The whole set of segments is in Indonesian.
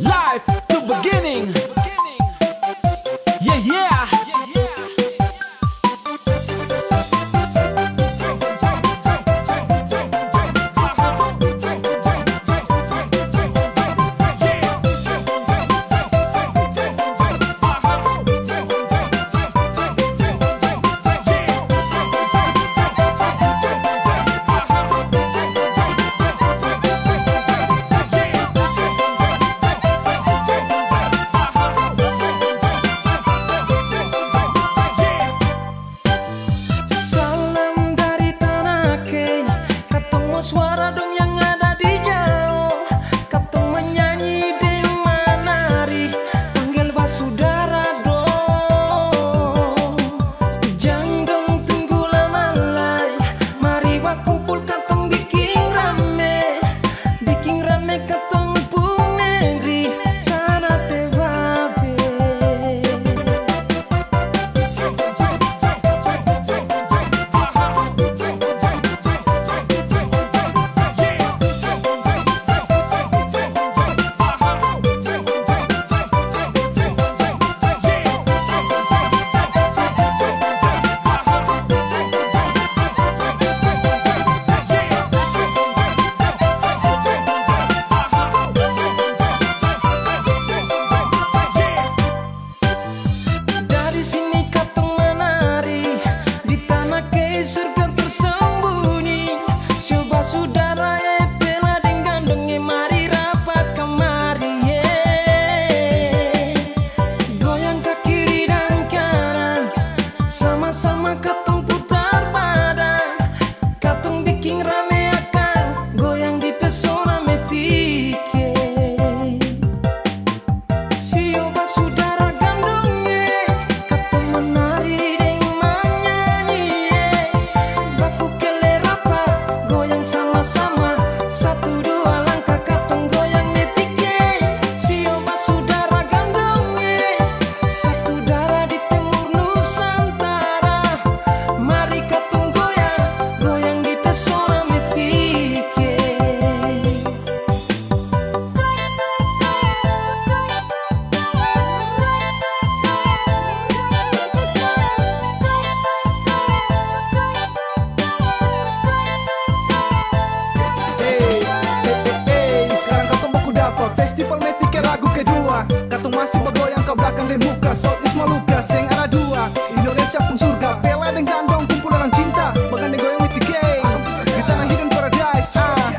life. Festival Metik ke lagu kedua. Katung masih bergoyang ke belakang dan muka. South East Maluka sing ada dua. Indonesia pun surga Bela dan gandong kumpul orang cinta. Makan yang goyang Metik Di tanah hidden paradise ah.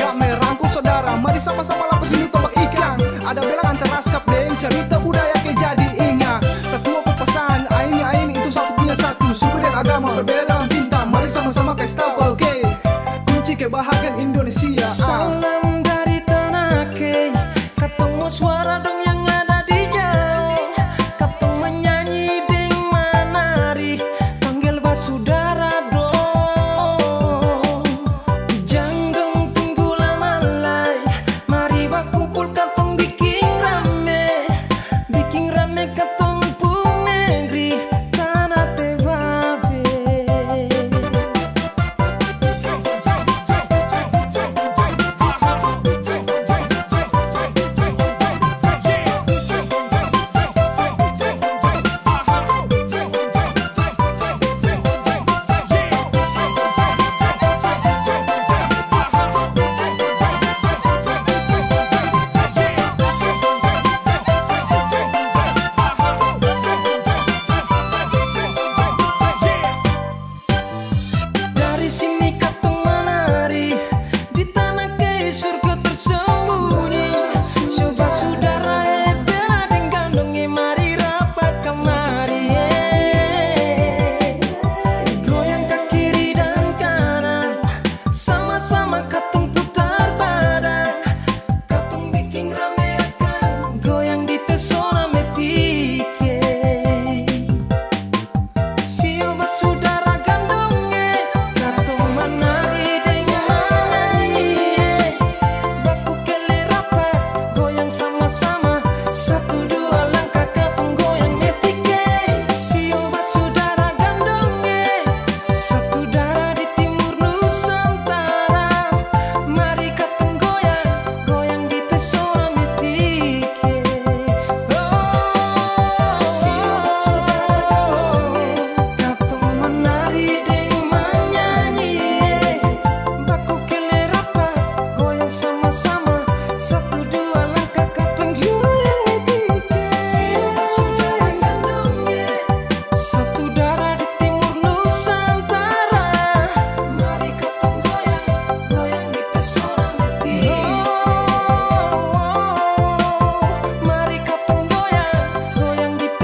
Gak merangkul saudara Mari sama-sama lapar sini tombak ikan. Ada bela what's what I do.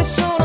persona